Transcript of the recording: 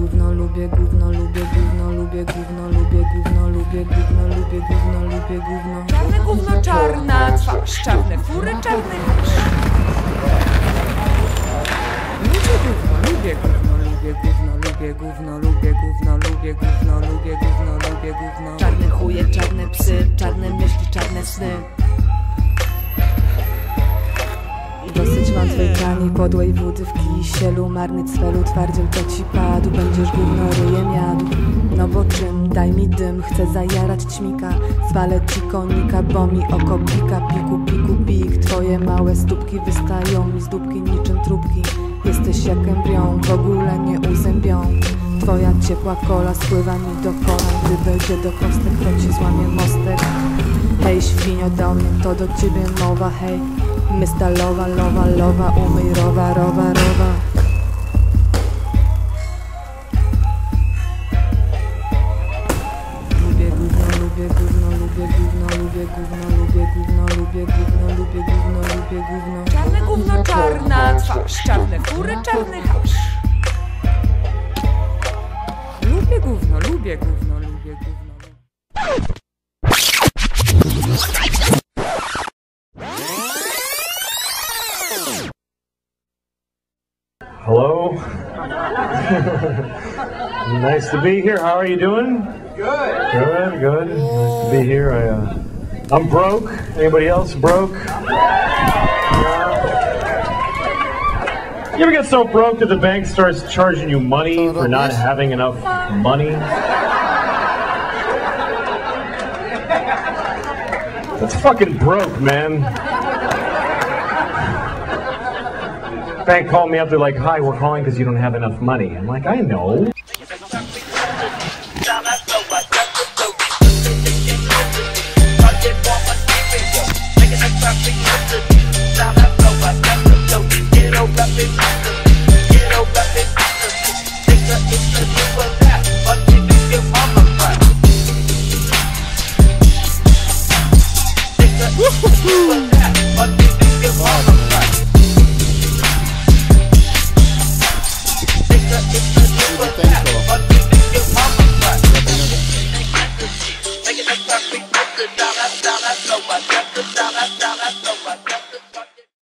gówno, lubię gówno, lubię gówno, lubię gówno, lubię gówno, lubię gówno. Czarne gówno, czarna twarz, czarne fury, czarny hasz. Lubię gówno, lubię gówno, lubię gówno, lubię gówno, lubię gówno, lubię gówno, lubię gówno. Czarne chuje, czarne psy, czarne myśli, czarne sny. Twej tani, podłej wody w kisielu. Marny cwelu, twardziel to ci padł. Będziesz gówno ryjem jadł No bo czym? Daj mi dym, chcę zajarać ćmika. Zwalę ci konika, bo mi oko pika. Piku, piku, pik. Twoje małe stópki wystają mi z dupki niczym trubki Jesteś jak embrion, w ogóle nie uzębią. Twoja ciepła kola spływa mi do kolan. Gdy dojdzie do kostek, to ci złamie mostek. Hej świnio do mnie, to do ciebie mowa, hej Mysta lowa, lowa, lowa, umyj rowa, rowa, rowa Lubię gówno, lubię gówno, lubię gówno, lubię gówno, lubię gówno, lubię gówno, lubię gówno, lubię gówno Czarne gówno, czarna twarz, czarne fury, czarny hasz. Lubię gówno, lubię gówno Hello. nice to be here. How are you doing? Good. Good. Good. Nice to be here. I, uh, I'm broke. Anybody else broke? You ever get so broke that the bank starts charging you money for not having enough money? That's fucking broke, man. Bank called me up. They're like, "Hi, we're calling because you don't have enough money." I'm like, "I know." Check.